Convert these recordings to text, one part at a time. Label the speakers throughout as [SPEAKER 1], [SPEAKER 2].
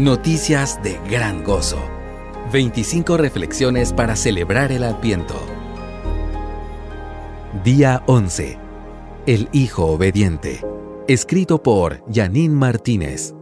[SPEAKER 1] Noticias de gran gozo. 25 reflexiones para celebrar el Adviento. Día 11. El Hijo Obediente. Escrito por Janine Martínez.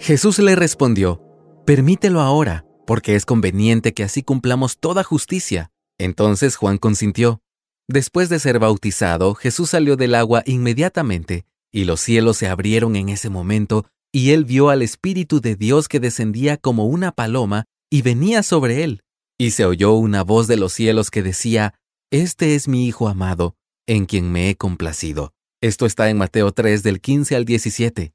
[SPEAKER 1] Jesús le respondió, Permítelo ahora, porque es conveniente que así cumplamos toda justicia. Entonces Juan consintió. Después de ser bautizado, Jesús salió del agua inmediatamente, y los cielos se abrieron en ese momento, y él vio al Espíritu de Dios que descendía como una paloma y venía sobre él. Y se oyó una voz de los cielos que decía, Este es mi Hijo amado, en quien me he complacido. Esto está en Mateo 3 del 15 al 17.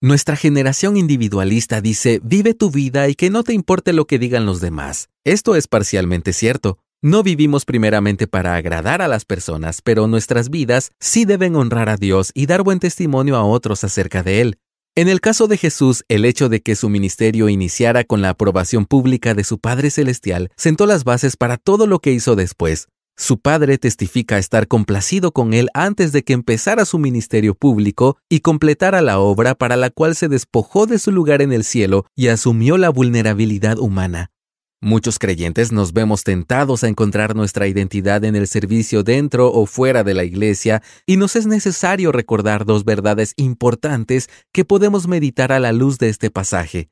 [SPEAKER 1] Nuestra generación individualista dice, vive tu vida y que no te importe lo que digan los demás. Esto es parcialmente cierto. No vivimos primeramente para agradar a las personas, pero nuestras vidas sí deben honrar a Dios y dar buen testimonio a otros acerca de Él. En el caso de Jesús, el hecho de que su ministerio iniciara con la aprobación pública de su Padre Celestial sentó las bases para todo lo que hizo después. Su Padre testifica estar complacido con él antes de que empezara su ministerio público y completara la obra para la cual se despojó de su lugar en el cielo y asumió la vulnerabilidad humana. Muchos creyentes nos vemos tentados a encontrar nuestra identidad en el servicio dentro o fuera de la iglesia y nos es necesario recordar dos verdades importantes que podemos meditar a la luz de este pasaje.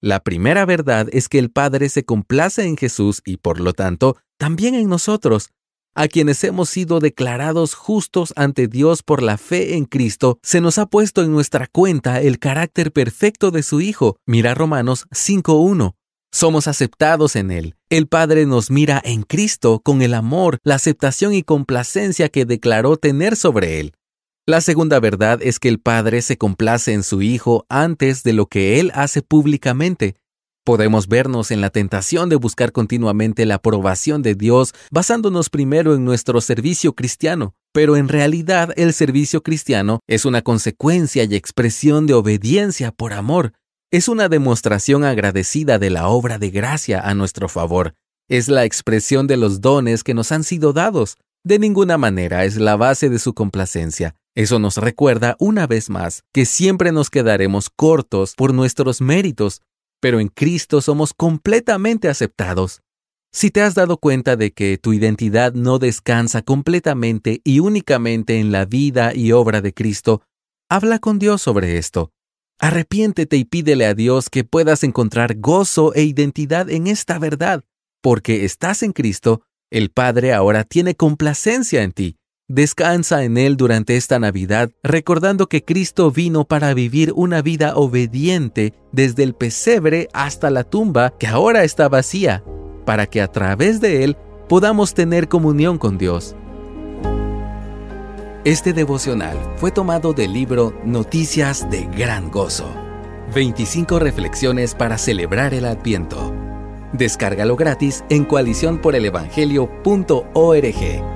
[SPEAKER 1] La primera verdad es que el Padre se complace en Jesús y por lo tanto también en nosotros. A quienes hemos sido declarados justos ante Dios por la fe en Cristo, se nos ha puesto en nuestra cuenta el carácter perfecto de su Hijo. Mira Romanos 5.1. Somos aceptados en Él. El Padre nos mira en Cristo con el amor, la aceptación y complacencia que declaró tener sobre Él. La segunda verdad es que el Padre se complace en su Hijo antes de lo que Él hace públicamente. Podemos vernos en la tentación de buscar continuamente la aprobación de Dios basándonos primero en nuestro servicio cristiano, pero en realidad el servicio cristiano es una consecuencia y expresión de obediencia por amor, es una demostración agradecida de la obra de gracia a nuestro favor. Es la expresión de los dones que nos han sido dados. De ninguna manera es la base de su complacencia. Eso nos recuerda una vez más que siempre nos quedaremos cortos por nuestros méritos, pero en Cristo somos completamente aceptados. Si te has dado cuenta de que tu identidad no descansa completamente y únicamente en la vida y obra de Cristo, habla con Dios sobre esto. Arrepiéntete y pídele a Dios que puedas encontrar gozo e identidad en esta verdad, porque estás en Cristo, el Padre ahora tiene complacencia en ti. Descansa en Él durante esta Navidad, recordando que Cristo vino para vivir una vida obediente desde el pesebre hasta la tumba que ahora está vacía, para que a través de Él podamos tener comunión con Dios. Este devocional fue tomado del libro Noticias de Gran Gozo. 25 reflexiones para celebrar el Adviento. Descárgalo gratis en coaliciónporelevangelio.org.